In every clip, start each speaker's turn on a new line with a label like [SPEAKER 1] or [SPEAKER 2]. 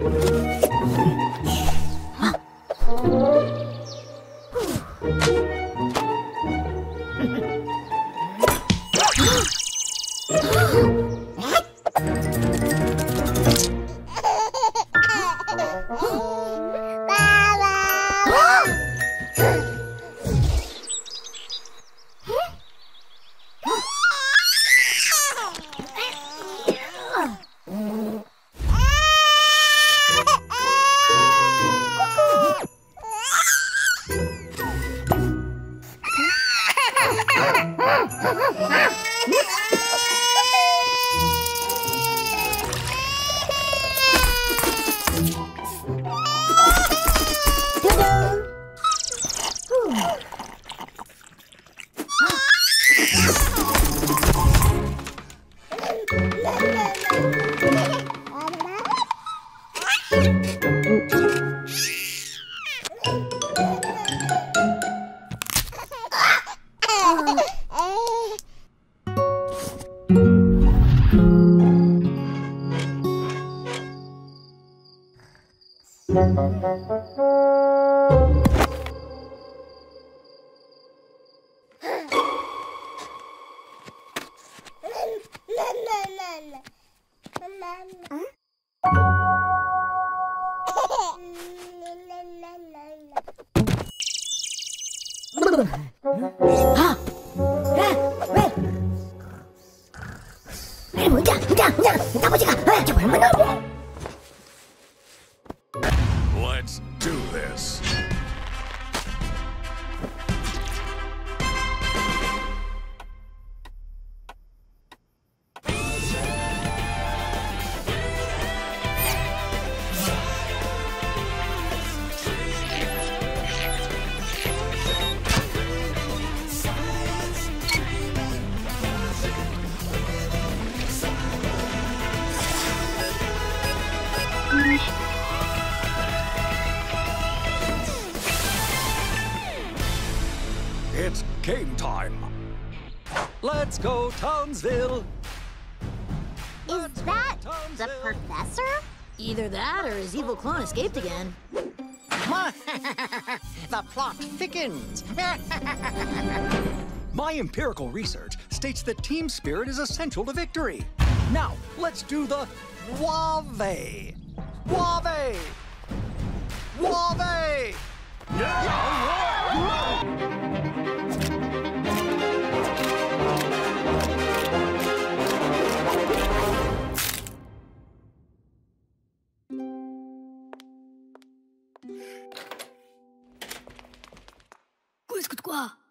[SPEAKER 1] ん。妈妈妈妈。你咋不接卡？哎，叫什么？Townsville.
[SPEAKER 2] Is that the professor?
[SPEAKER 3] Either that or his evil clone escaped again.
[SPEAKER 4] the plot thickens.
[SPEAKER 1] My empirical research states that team spirit is essential to victory. Now, let's do the Wave. Wave! Wave!
[SPEAKER 3] Qu'est-ce que quoi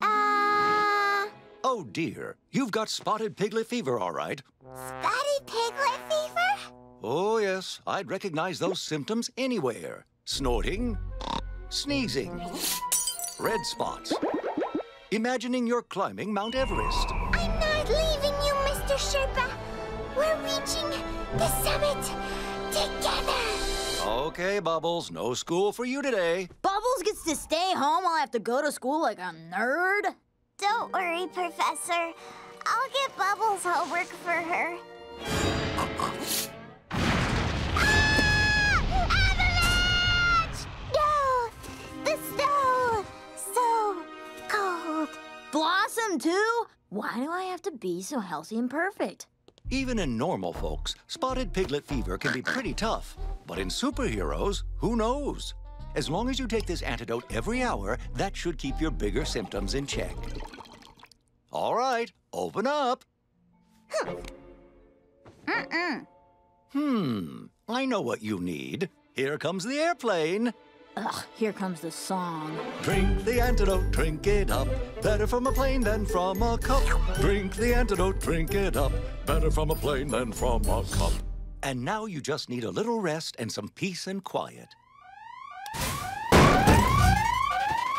[SPEAKER 2] Ah,
[SPEAKER 1] Oh dear, you've got spotted piglet fever, all right.
[SPEAKER 2] spotted piglet fever?
[SPEAKER 1] Oh yes, I'd recognize those symptoms anywhere. snorting, sneezing, red spots. Imagining you're climbing Mount Everest.
[SPEAKER 3] I'm not leaving you, Mr. Sherpa. We're reaching the summit together.
[SPEAKER 1] Okay, Bubbles, no school for you today.
[SPEAKER 5] Bubbles gets to stay home while I have to go to school like a nerd?
[SPEAKER 3] Don't worry, Professor. I'll get Bubbles homework for her. ah! Avalanche! No! The snow! So cold.
[SPEAKER 5] Blossom, too? Why do I have to be so healthy and perfect?
[SPEAKER 1] Even in normal folks, spotted piglet fever can be pretty tough. But in superheroes, who knows? As long as you take this antidote every hour, that should keep your bigger symptoms in check. All right, open up.
[SPEAKER 5] Mm-mm.
[SPEAKER 1] Hmm, I know what you need. Here comes the airplane.
[SPEAKER 5] Ugh, here comes the song.
[SPEAKER 1] Drink the antidote, drink it up. Better from a plane than from a cup. Drink the antidote, drink it up. Better from a plane than from a cup. And now you just need a little rest and some peace and quiet.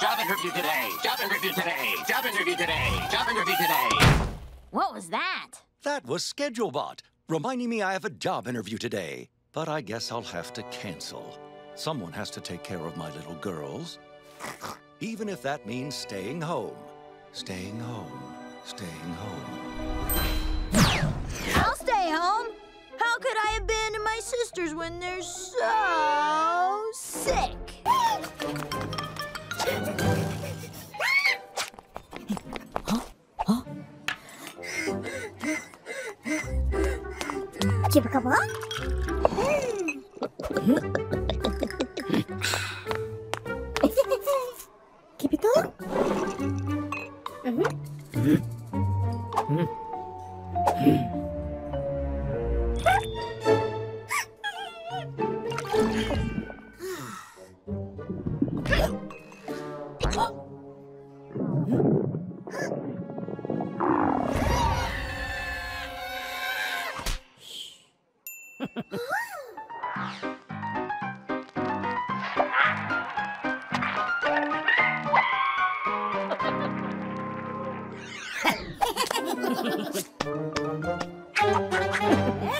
[SPEAKER 6] Job interview today. Job interview today. Job interview today. Job interview today.
[SPEAKER 5] What was that?
[SPEAKER 1] That was ScheduleBot, reminding me I have a job interview today. But I guess I'll have to cancel. Someone has to take care of my little girls. Even if that means staying home. Staying home. Staying home.
[SPEAKER 5] Could I abandon my sisters when they're so sick?
[SPEAKER 3] Give a couple. Keep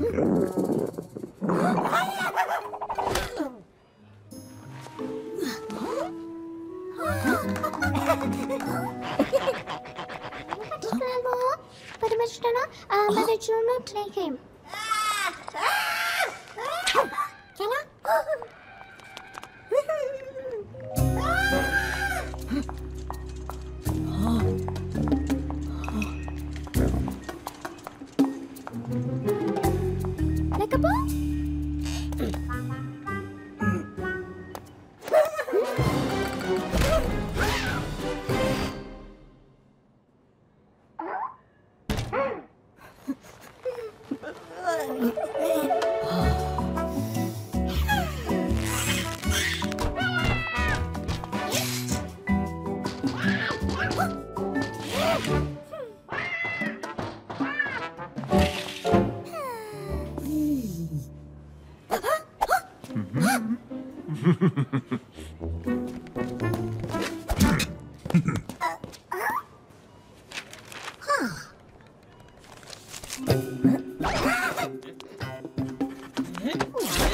[SPEAKER 3] Bagaimana? Bagaimana play game? Kena? Rico.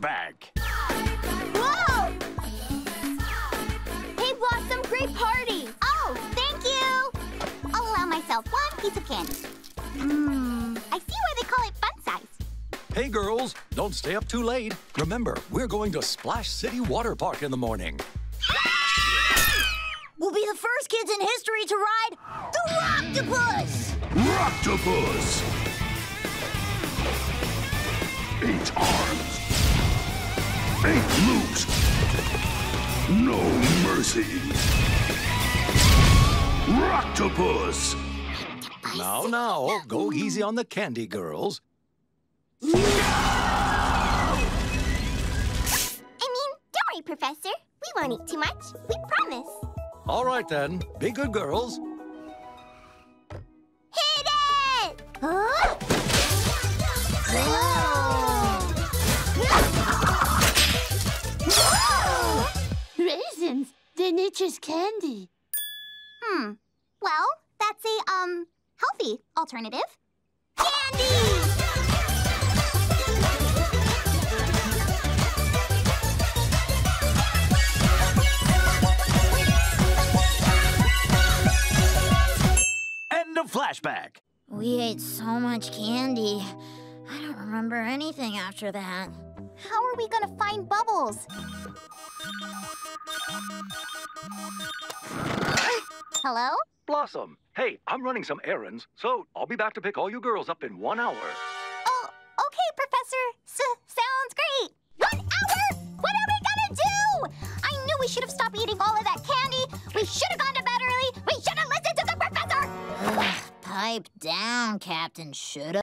[SPEAKER 1] Back.
[SPEAKER 2] Whoa! Hey, Blossom, great party! Oh, thank you! I'll allow myself one piece of candy. Mmm, I see why they call it fun size.
[SPEAKER 1] Hey, girls, don't stay up too late. Remember, we're going to Splash City Water Park in the morning.
[SPEAKER 3] We'll be the first kids in history to ride the Rocktopus!
[SPEAKER 7] Rocktopus! Eight arms. Eight loops. No mercy. Rocktopus!
[SPEAKER 1] Now, now, go easy on the candy, girls.
[SPEAKER 2] I mean, don't worry, Professor. We won't eat too much. We promise.
[SPEAKER 1] All right, then. Be good girls.
[SPEAKER 2] Hit it! Huh?
[SPEAKER 8] They're nature's candy.
[SPEAKER 2] Hmm. Well, that's a, um, healthy alternative. Candy!
[SPEAKER 1] End of flashback.
[SPEAKER 3] We ate so much candy. I don't remember anything after that.
[SPEAKER 2] How are we gonna find Bubbles? Hello?
[SPEAKER 1] Blossom, hey, I'm running some errands, so I'll be back to pick all you girls up in one hour.
[SPEAKER 2] Oh, okay, Professor. S- sounds great. One hour? What are we gonna do? I knew we should have stopped eating all of that candy. We should have gone to bed early. We should have listened to the professor.
[SPEAKER 3] Pipe down, Captain Shoulda.